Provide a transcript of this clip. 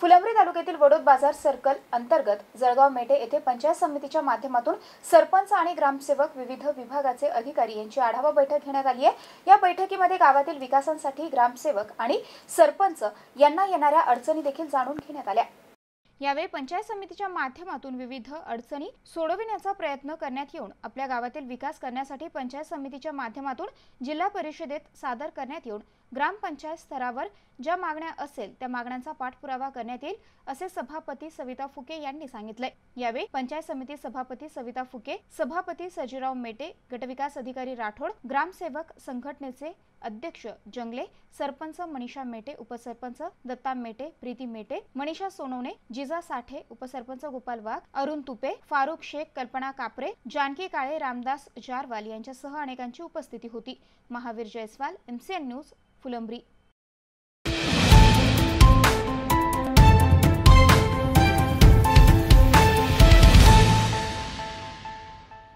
तालुक्यातील वडोद बाजार सर्कल अंतर्गत जळगाव मेटे येथे पंचायत समितीच्या माध्यमातून सरपंच आणि ग्रामसेवक विविध विभागाचे अधिकारी यांची आढावा बैठक घेण्यात आली आहे. या बैठकीमध्ये गावातील विकासांसाठी ग्रामसेवक आणि सरपंच यांना येणाऱ्या अडचणी देखील जाणून घेण्यात आल्या. यावेळी पंचायत समितीच्या माध्यमातून विविध अडचणी सोडविण्याचा प्रयत्न करण्यात येऊन आपल्या गावातील विकास करण्यासाठी पंचायत समितीच्या माध्यमातून जिल्हा परिषदेत सादर करण्यात येऊन ग्रामपंचायत स्तरावर ज्या मागण्या असेल त्या मागण्यांचा पाठपुरावा करण्यात येईल असे सभापती सविता फुके यांनी सांगितले यावेळी पंचायत समिती सभापती सविता फुके सभापती सजीराव मेटे गटविकास अधिकारी राठोड ग्रामसेवक संघटनेचे अध्यक्ष जंगले सरपंच मनीषा मेटे उपसरपंच दत्ता मेटे प्रीती मेटे मनीषा सोनवणे जिजा साठे उपसरपंच गोपाल वाघ अरुण तुपे फारुख शेख कल्पना कापरे जानकी काळे रामदास जारवाल यांच्यासह अनेकांची उपस्थिती होती. Mahavir Jaiswal MCN news Phulambri.